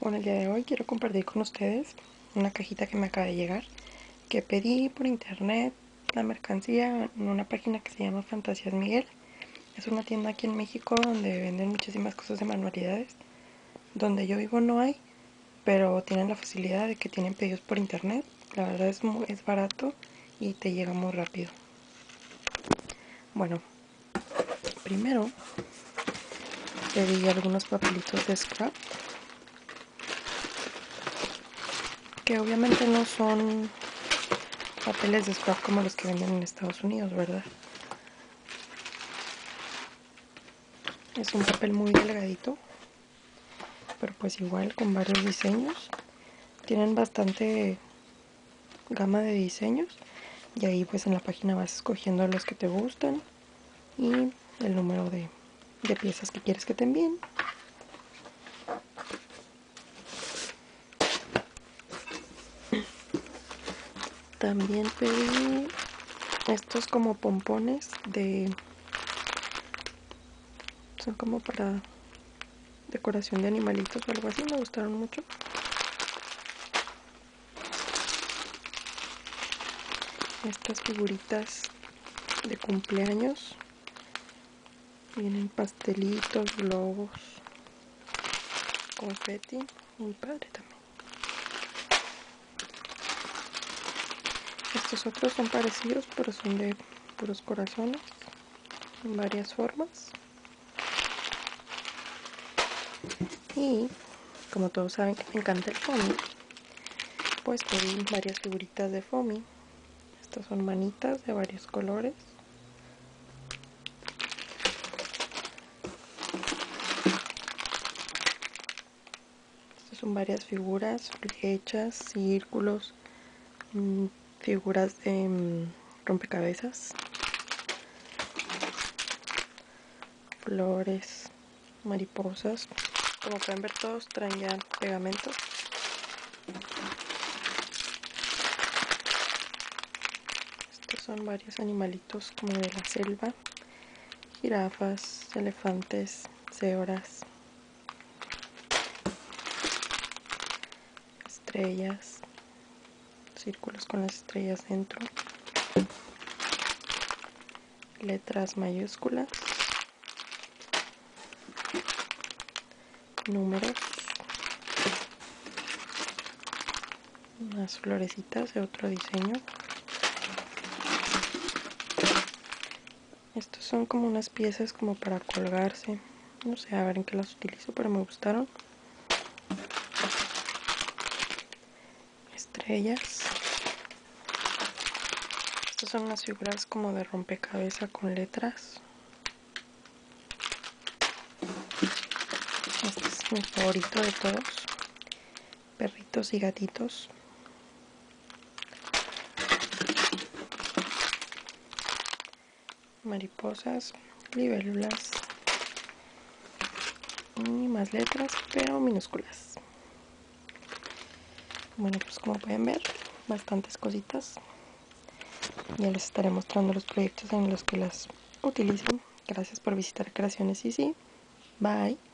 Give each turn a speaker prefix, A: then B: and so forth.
A: Bueno, el día de hoy quiero compartir con ustedes una cajita que me acaba de llegar, que pedí por internet la mercancía en una página que se llama Fantasías Miguel. Es una tienda aquí en México donde venden muchísimas cosas de manualidades. Donde yo vivo no hay, pero tienen la facilidad de que tienen pedidos por internet. La verdad es, es barato y te llega muy rápido. Bueno, primero pedí algunos papelitos de scrap que obviamente no son papeles de scrap como los que venden en Estados Unidos, ¿verdad? Es un papel muy delgadito, pero pues igual con varios diseños. Tienen bastante gama de diseños y ahí pues en la página vas escogiendo los que te gustan y el número de, de piezas que quieres que te envíen. También pedí estos como pompones de... Son como para decoración de animalitos o algo así, me gustaron mucho. Estas figuritas de cumpleaños. Vienen pastelitos, globos, confeti, muy padre también. Estos otros son parecidos, pero son de puros corazones, en varias formas. Y como todos saben que me encanta el foamy, pues pedí varias figuritas de foamy. Estas son manitas de varios colores. Estas son varias figuras, flechas, círculos, mmm, figuras de um, rompecabezas, flores, mariposas. Como pueden ver todos traen ya pegamento. Estos son varios animalitos como de la selva. Jirafas, elefantes, cebras, estrellas círculos con las estrellas dentro, letras mayúsculas, números, unas florecitas de otro diseño. Estos son como unas piezas como para colgarse. No sé a ver en qué las utilizo, pero me gustaron. Estrellas son unas figuras como de rompecabezas con letras. Este es mi favorito de todos. Perritos y gatitos. Mariposas, libélulas. Y más letras, pero minúsculas. Bueno, pues como pueden ver, bastantes cositas ya les estaré mostrando los proyectos en los que las utilicen. Gracias por visitar Creaciones y sí. Bye.